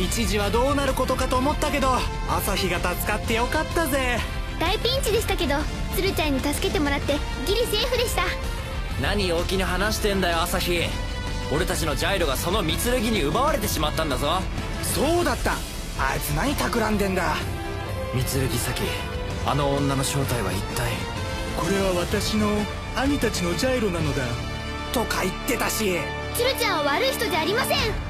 一時はどうなることかと思ったけど朝日が助かってよかったぜ。大ピンチでしたけど鶴ちゃんに助けてもらってギリセーフでした。何陽気に話してんだよ朝日。俺たちのジャイロがその三剣に奪われてしまったんだぞ。そうだった。あいつ何企んでんだ。三剣先あの女の正体は一体。これは私の兄たちのジャイロなのだ。とか言ってたし。鶴ちゃんは悪い人じゃありません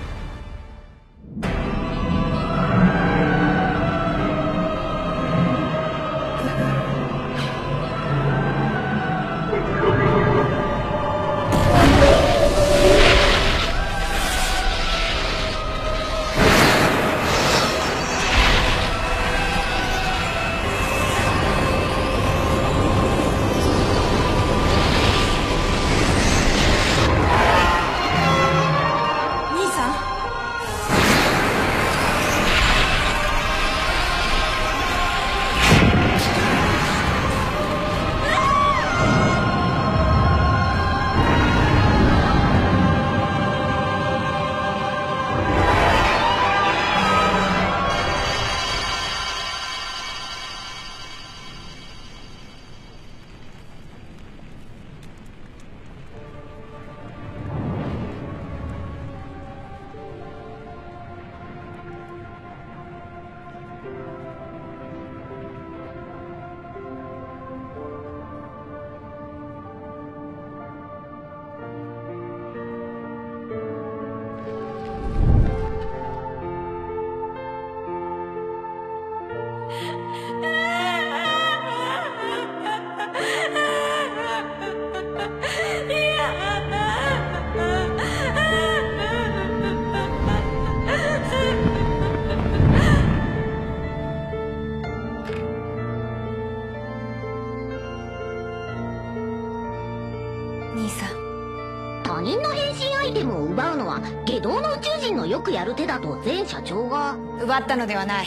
くやる手だと前社長が。奪ったのではない。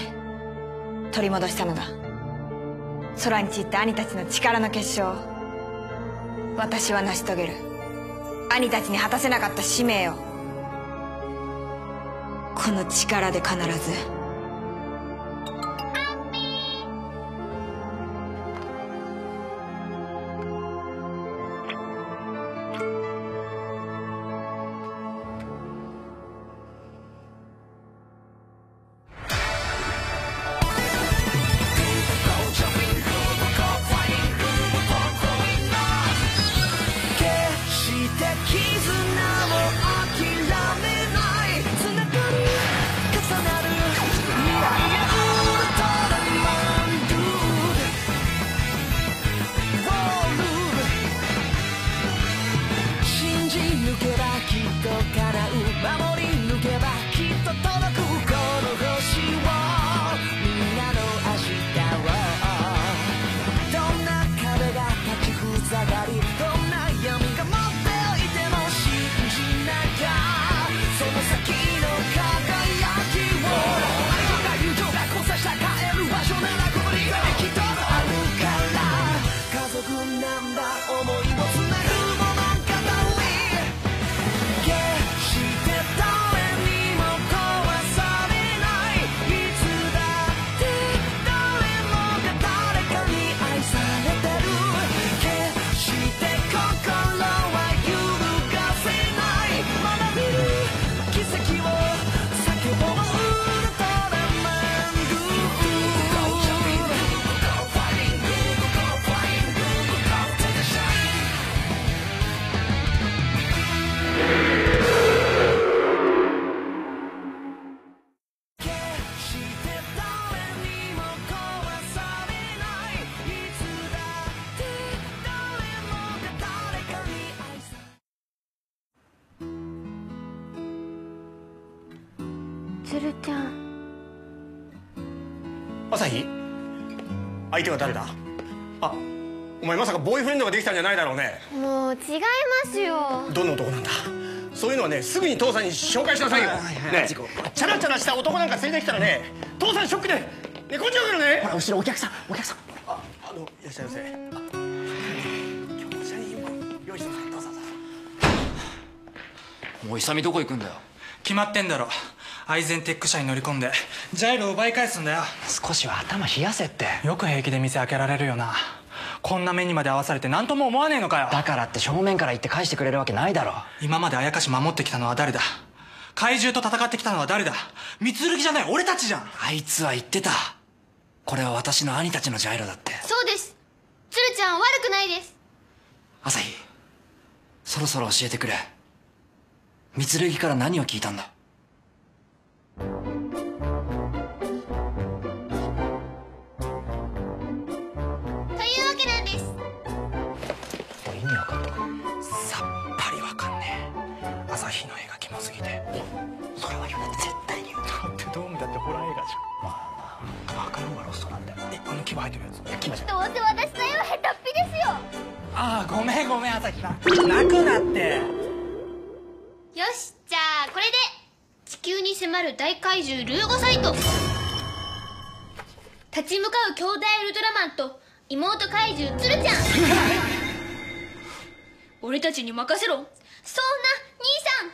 取り戻したのだ。空に散った兄たちの力の結晶。私は成し遂げる。兄たちに果たせなかった使命を。この力で必ず。相手は誰だ？あお前まさかボーイフレンドができたんじゃないだろうね。もう違いますよ。どんな男なんだ？そういうのはねすぐに父さんに紹介しなさいよ、はいはいね。事故チャラチャラした男なんか連れてきたらね父さんショックで寝込んじゃうからね。ほら後ろお客さんお客さん。ああのいらっしゃいませ。あ今日お茶にも用意してますどうぞどうぞ。おい勇どこ行くんだよ。決まってんだろアイゼンテック社に乗り込んでジャイロを奪い返すんだよ。少しは頭冷やせって。よく平気で店開けられるよな。こんな目にまで合わされて何とも思わねえのかよ。だからって正面から言って返してくれるわけないだろ。今まであやかし守ってきたのは誰だ？怪獣と戦ってきたのは誰だ？三剣じゃない俺たちじゃん。あいつは言ってた。これは私の兄たちのジャイロだって。そうです。鶴ちゃん悪くないです。朝日そろそろ教えてくれ。三剣から何を聞いたんだ？あの牙入ってるやつ。いや決じゃどうせ私の絵は下手っぴですよ。ああごめんごめん朝日さん。泣くなって。よしじゃあこれで地球に迫る大怪獣ルーゴサイト。立ち向かう兄弟ウルトラマンと妹怪獣ツルちゃん。俺たちに任せろ。そんな兄さん。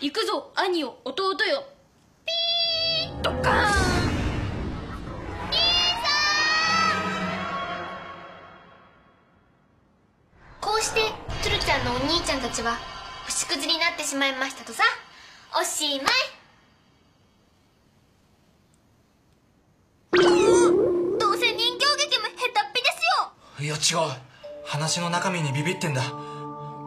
行くぞ兄よ弟よお兄ちゃんたちは星屑になってしまいましたとさ。おしまい。どうせ人形劇も下手っぴですよ。いや違う。話の中身にビビってんだ。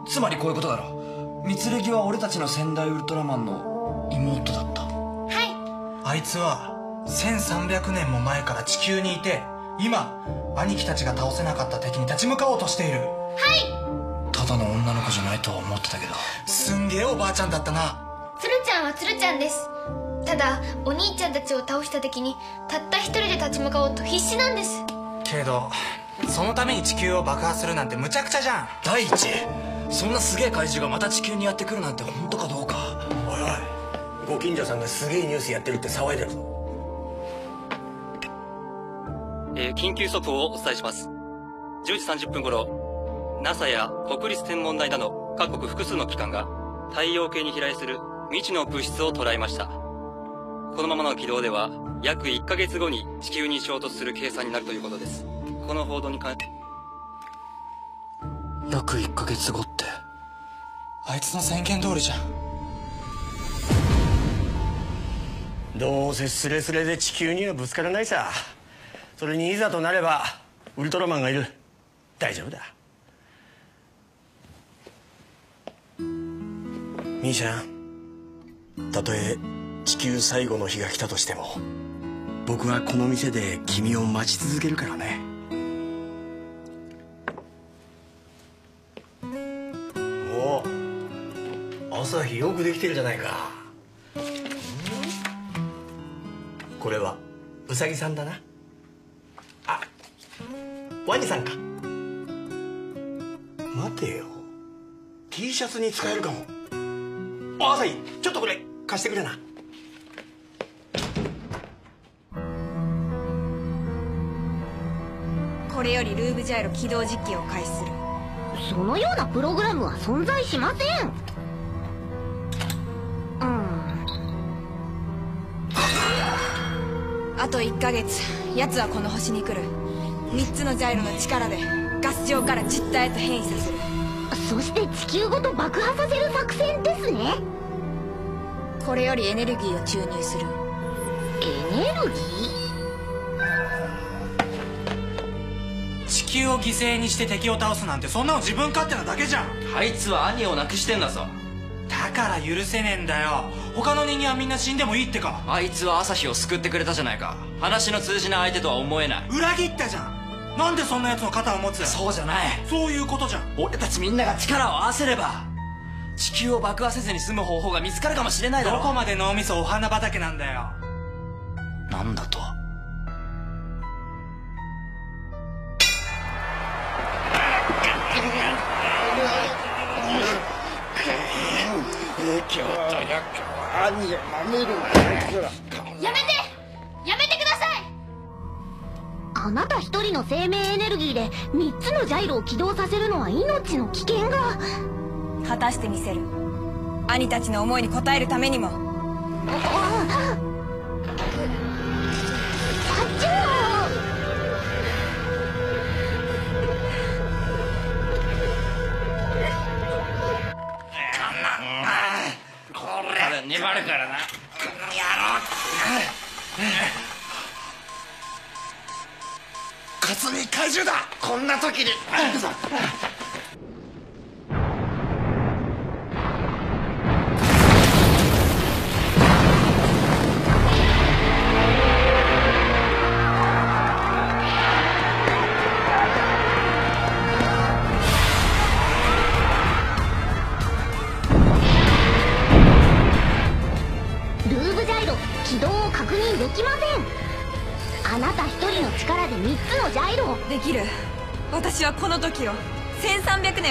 つまりこういうことだろ。三剣は俺たちの先代ウルトラマンの妹だった。はあいつは1300年も前から地球にいて今兄貴たちが倒せなかった敵に立ち向かおうとしているただの女の子じゃないとは思ってたけど。すんげえおばあちゃんだったな。い鶴ちゃんは鶴ちゃんです。ただお兄ちゃんたちを倒した敵にたった一人で立ち向かおうと必死なんです。けどそのために地球を爆破するなんてむちゃくちゃじゃん。第一。そんなすげえ怪獣がまた地球にやってくるなんて本当かどうか。おいおい。ご近所さんがすげえニュースやってるって騒いでるぞ。えー緊急速報をお伝えします。10時30分頃 NASA や国立天文台など各国複数の機関が太陽系に飛来する未知の物質を捉えました。このままの軌道では約1ヶ月後に地球に衝突する計算になるということです。この報道に関約1ヶ月後って。あいつの宣言通りじゃん。どうせスレスレで地球にはぶつからないさ。それにいざとなればウルトラマンがいる。大丈夫だ兄ちゃん。たとえ地球最後の日が来たとしても僕はこの店で君を待ち続けるからね。お朝日よくできてるじゃないか。これはウサギさんだな。あワニさんか。待てよ。T シャツに使えるかも。あ朝日ちょっとこれ貸してくれな。これよりルーブジャイロ起動実験を開始する。そのようなプログラムは存在しません。うん。あと1ヶ月奴はこの星に来る。3つのジャイロの力でガス状から実体へと変異させる。そして地球ごと爆破させる作戦ですねこれよりエネルギーを注入する。エネルギ地球を犠牲にして敵を倒すなんてそんなの自分勝手なだけじゃん。あいつは兄を亡くしてんだぞ。だから許せねえんだよ。他の人間はみんな死んでもいいってか。あいつは朝日を救ってくれたじゃないか。話の通じない相手とは思えない。裏切ったじゃん。なんでそんな奴の肩を持つ？そうじゃない。そういうことじゃん。俺たちみんなが力を合わせれば地球を爆破せずに済む方法が見つかるかもしれないだろ。どこまで脳みそお花畑なんだよ。なんだと？やめて！やめてください！あなた一人の生命エネルギーで3つのジャイロを起動させるのは命の危険が果たしてみせる。兄たちの思いに応えるためにも。こんな時に。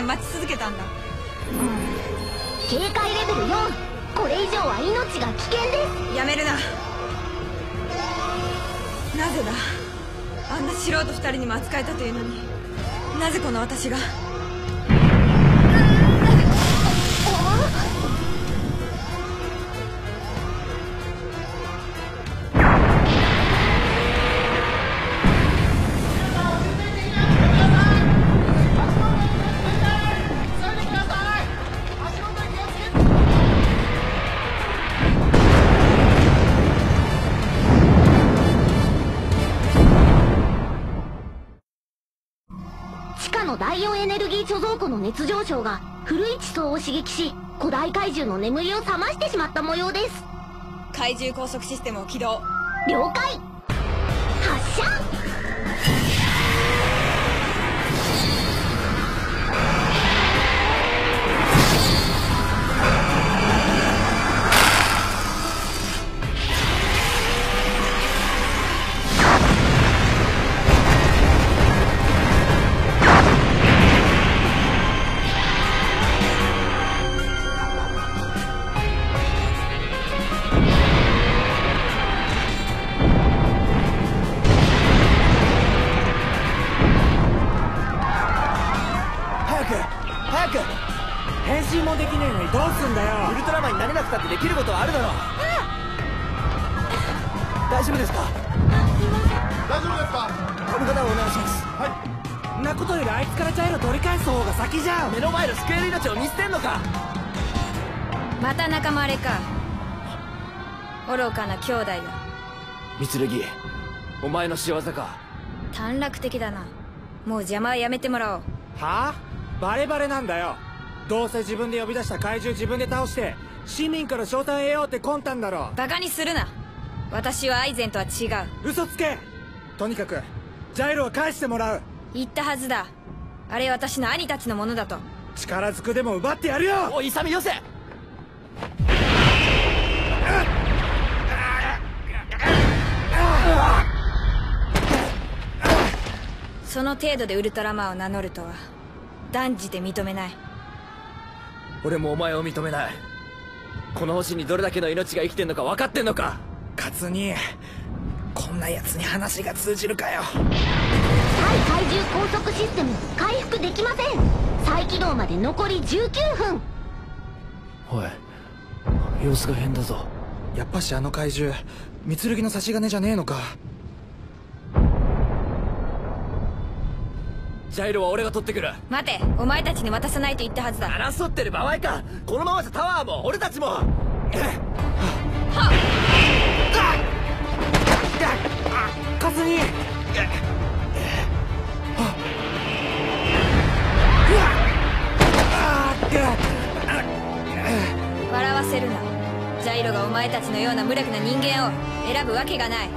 年待ち続けたんだ。警戒レベル4これ以上は命が危険です。やめるな。なぜだ。あんな素人2人にも扱えたというのに。なぜこの私がギー貯蔵庫の熱上昇が古い地層を刺激し古代怪獣の眠りを覚ましてしまった模様です怪獣高速システムを起動。了解発射！ってできることはあるだろ大丈夫ですか？大丈夫ですか？この方をお願いします。はい。なことよりあいつからジャイロ取り返す方が先じゃん。目の前の救える命を見捨てんのか？また仲間割れか。愚かな兄弟だ。三剣お前の仕業か？短絡的だな。もう邪魔はやめてもらおう。はあ？バレバレなんだよ。どうせ自分で呼び出した怪獣自分で倒して市民から賞賛得ようって魂胆だろ。バカにするな。私はアイゼンとは違う。嘘つけ。とにかくジャイロは返してもらう。言ったはずだ。あれは私の兄たちのものだと。力ずくでも奪ってやるよ。おい勇よせ。その程度でウルトラマンを名乗るとは断じて認めない。俺もお前を認めないこの星にどれだけの命が生きてんのか分かってんのか？カツにこんな奴に話が通じるかよ。対怪獣高速システム回復できません。再起動まで残り19分。おい様子が変だぞ。やっぱしあの怪獣三剣の差し金じゃねえのかジャイロは俺が取ってくる。待てお前たちに渡さないと言ったはずだ。争ってる場合か。このままじゃタワーも俺たちも。カツに。笑わせるなジャイロがお前たちのような無力な人間を選ぶわけがないい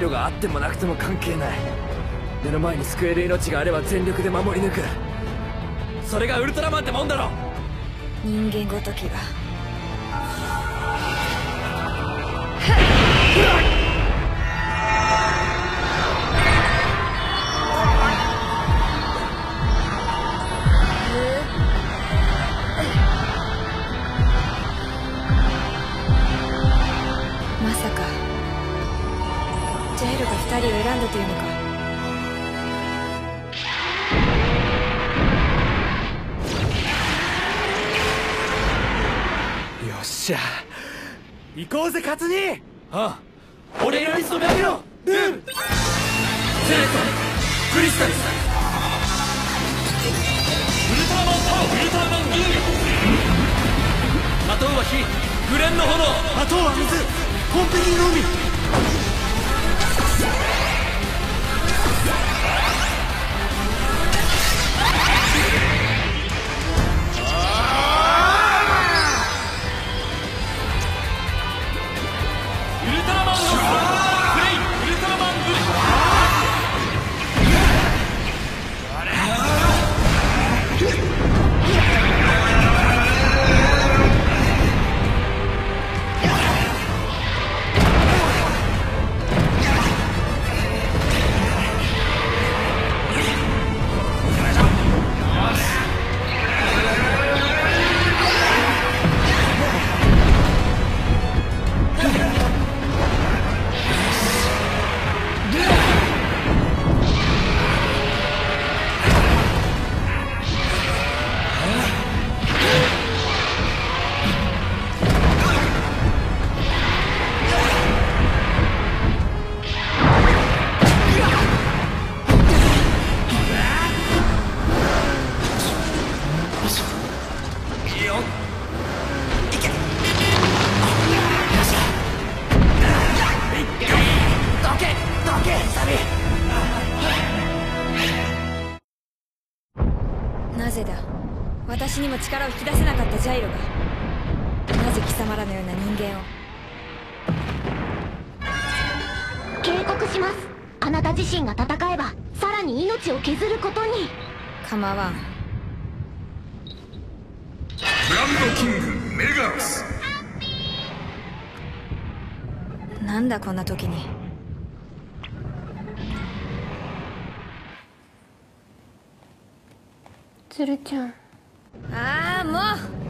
色があってもなくても関係ない。目の前に救える命があれば全力で守り抜く。それがウルトラマンってもんだろ。人間ごときが。人を選んだというのか。行こうぜ勝に。ああ俺めげろ。ルームレトクリスタルウルラマンパウルマンは火。グレンの炎。的は水。コンペニーの海。します。あなた自身が戦えばさらに命を削ることに。構わん。グランドキングメガロス。なんだこんな時に。鶴ちゃん。ああもう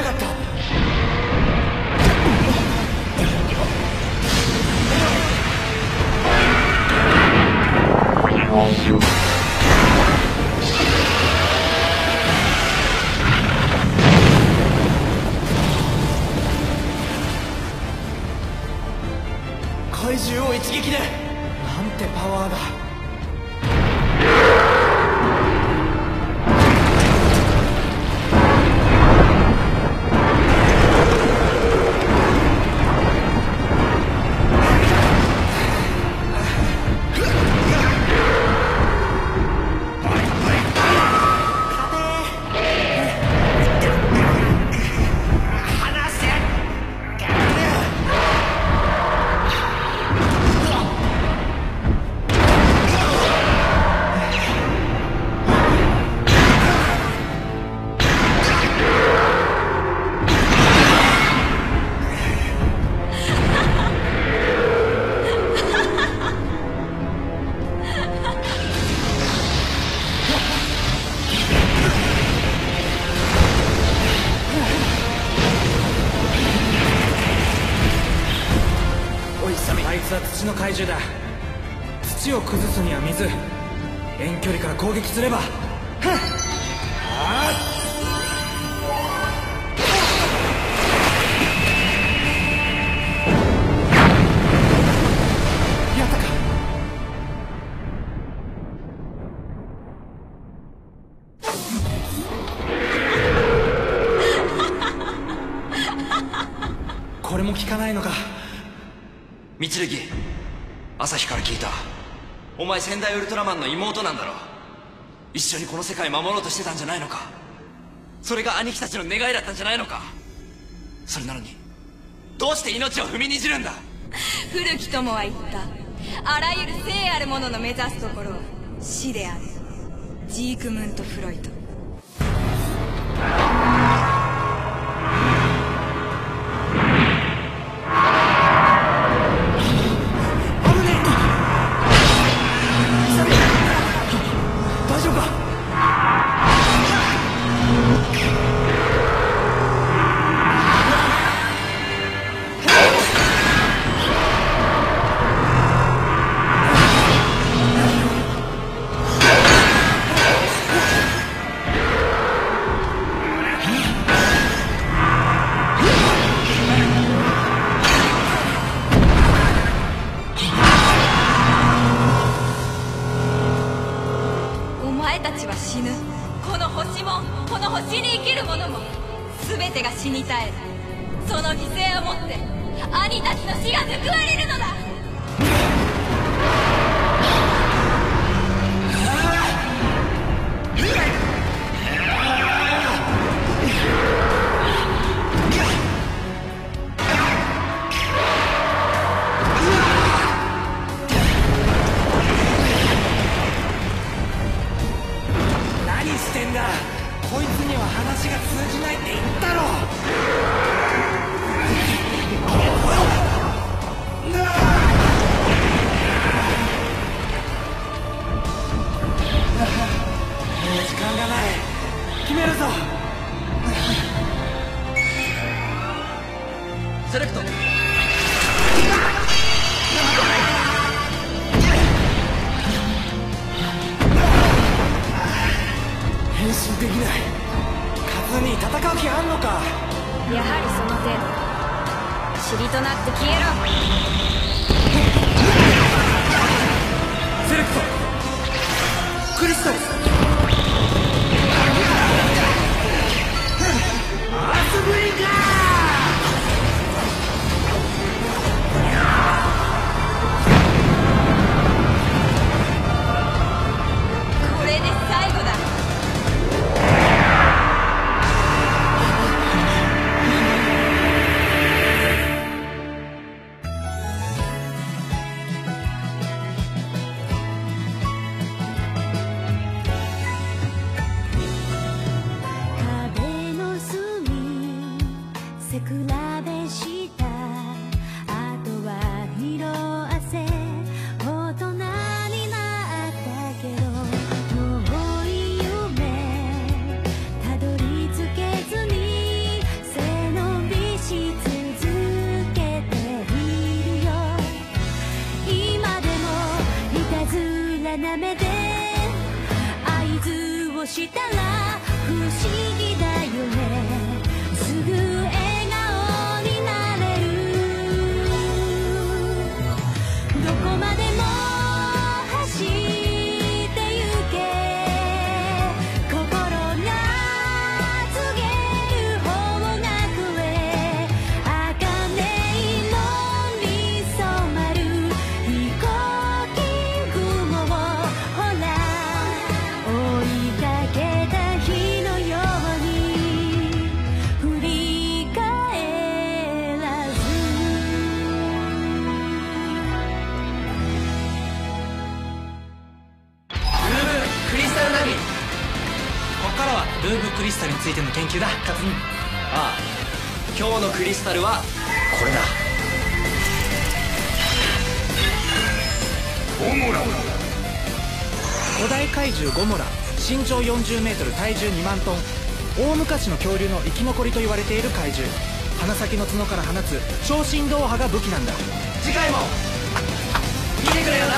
みちるぎ朝日から聞いた。お前仙台ウルトラマンの妹なんだろ。一緒にこの世界守ろうとしてたんじゃないのか。それが兄貴たちの願いだったんじゃないのか。それなのにどうして命を踏みにじるんだ。古き友は言った。あらゆる生あるものの目指すところは死である。ジークムント・フロイト。死に絶えその犠牲をもって兄たちの死が報われるのだ。何してんだ。こいつには話が通じないって。決めるぞ。セレクト。変身できない。カズに戦う気あんのか。やはりその程度。塵となって消えろ。セレクト。クリスタルアーモラ。古代怪獣ゴモラ。身長 40m 体重2万トン。大昔の恐竜の生き残りと言われている怪獣。鼻先の角から放つ超振動波が武器なんだ。次回も。見てくれよな。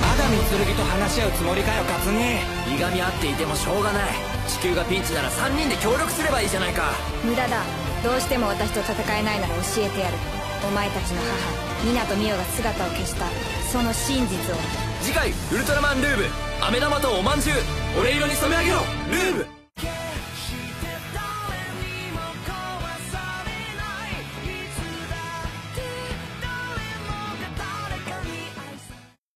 まだ三剣と話し合うつもりかよカツニいがみ合っていてもしょうがない。地球がピンチなら3人で協力すればいいじゃないか。無駄だ。どうしても私と戦えないなら教えてやる。お前たちの母湊美桜が姿を消したその真実を。次回ウルトラマンルーブ。飴玉とおまんじゅう。俺色に染め上げろ。ルーブ。